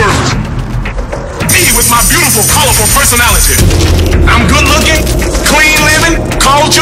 Me with my beautiful, colorful personality. I'm good looking, clean living, culture.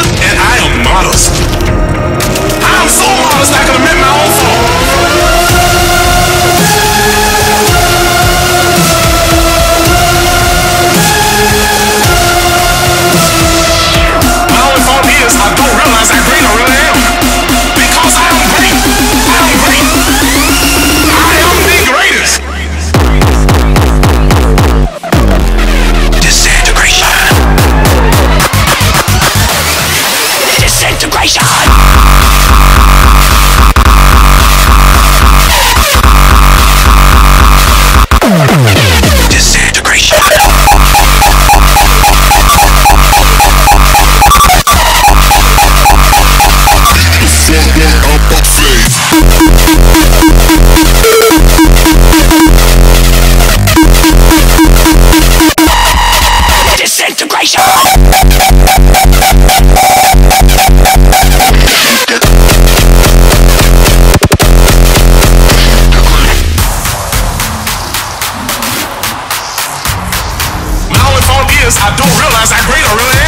is, I don't realize how great I really am.